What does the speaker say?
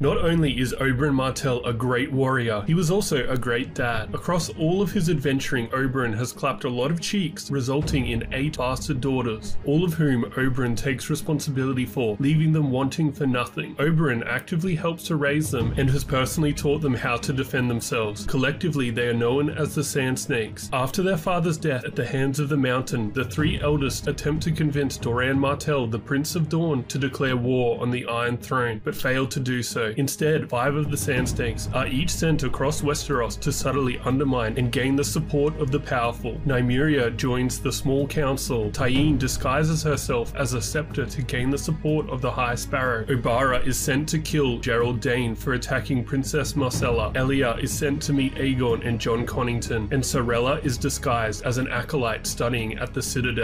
Not only is Oberyn Martell a great warrior, he was also a great dad. Across all of his adventuring, Oberyn has clapped a lot of cheeks, resulting in eight bastard daughters, all of whom Oberyn takes responsibility for, leaving them wanting for nothing. Oberyn actively helps to raise them and has personally taught them how to defend themselves. Collectively, they are known as the Sand Snakes. After their father's death at the hands of the Mountain, the three eldest attempt to convince Doran Martell, the Prince of Dorne, to declare war on the Iron Throne, but fail to do so. Instead, five of the Sand Snakes are each sent across Westeros to subtly undermine and gain the support of the powerful. Nymeria joins the small council. Tyene disguises herself as a septa to gain the support of the High Sparrow. Obara is sent to kill Gerold Dayne for attacking Princess Myrcella. Elia is sent to meet Aegon and Jon Connington, and Sarella is disguised as an acolyte studying at the Citadel.